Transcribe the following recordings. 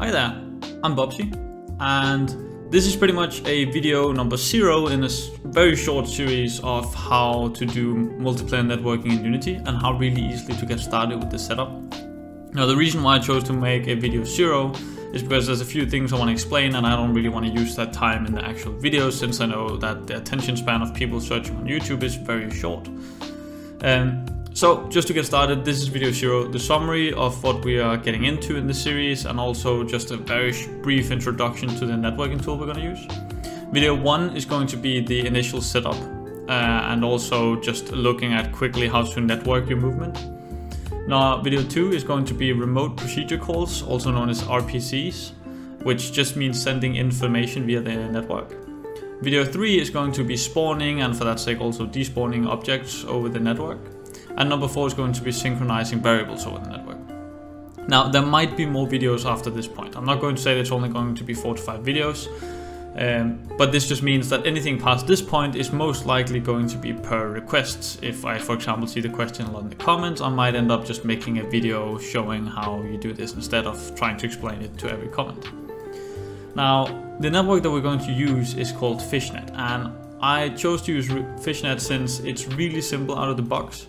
Hi there, I'm Bobsi, and this is pretty much a video number zero in a very short series of how to do multiplayer networking in Unity and how really easily to get started with the setup. Now the reason why I chose to make a video zero is because there's a few things I want to explain and I don't really want to use that time in the actual video since I know that the attention span of people searching on YouTube is very short. Um, so just to get started, this is video zero, the summary of what we are getting into in the series and also just a very brief introduction to the networking tool we're going to use. Video one is going to be the initial setup uh, and also just looking at quickly how to network your movement. Now video two is going to be remote procedure calls, also known as RPCs, which just means sending information via the network. Video 3 is going to be spawning and for that sake also despawning objects over the network. And number 4 is going to be synchronizing variables over the network. Now there might be more videos after this point. I'm not going to say it's only going to be 4 to 5 videos. Um, but this just means that anything past this point is most likely going to be per requests. If I, for example, see the question a lot in the comments, I might end up just making a video showing how you do this instead of trying to explain it to every comment. Now, the network that we're going to use is called Fishnet, and I chose to use Fishnet since it's really simple out of the box.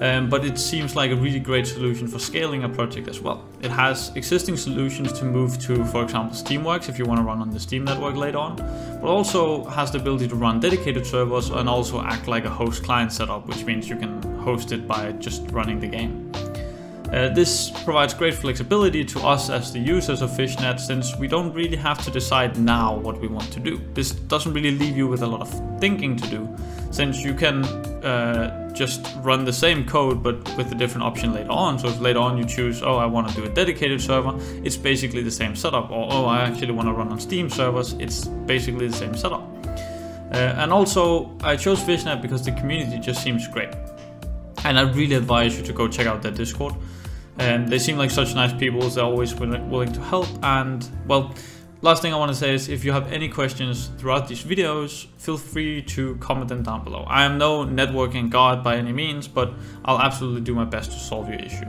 Um, but it seems like a really great solution for scaling a project as well. It has existing solutions to move to, for example, Steamworks if you want to run on the Steam network later on, but also has the ability to run dedicated servers and also act like a host client setup, which means you can host it by just running the game. Uh, this provides great flexibility to us as the users of Fishnet since we don't really have to decide now what we want to do. This doesn't really leave you with a lot of thinking to do since you can uh, just run the same code but with a different option later on. So if later on you choose, oh I want to do a dedicated server, it's basically the same setup. Or oh I actually want to run on Steam servers, it's basically the same setup. Uh, and also I chose Fishnet because the community just seems great. And I really advise you to go check out their Discord. And they seem like such nice people, they're always willing to help. And well, last thing I want to say is if you have any questions throughout these videos, feel free to comment them down below. I am no networking god by any means, but I'll absolutely do my best to solve your issue.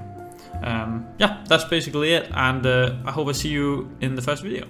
Um, yeah, that's basically it. And uh, I hope I see you in the first video.